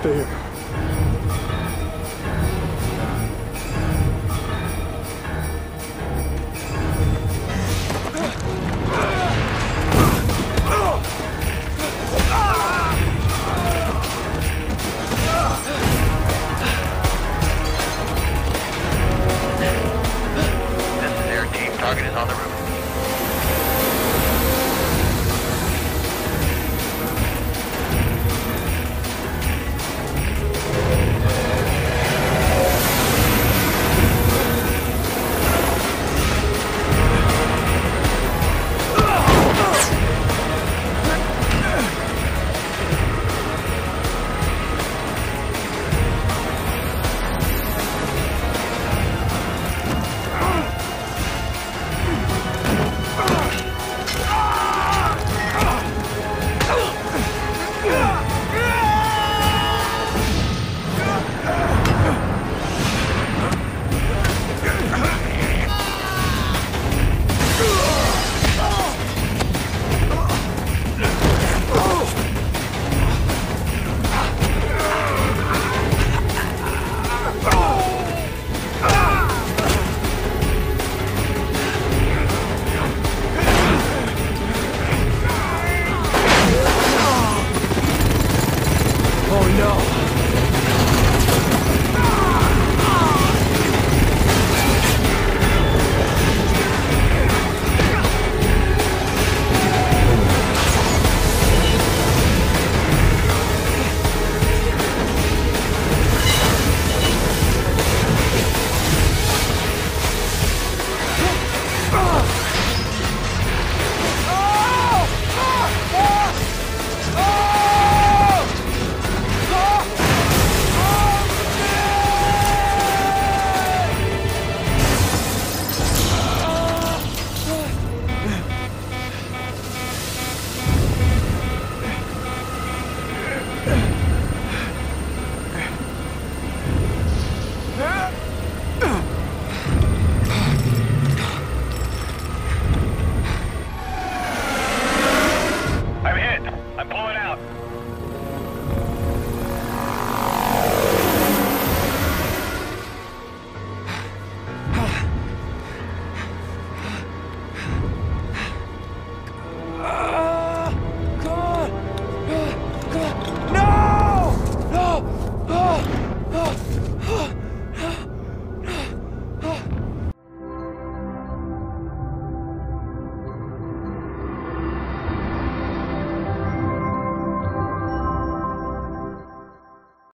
stay here.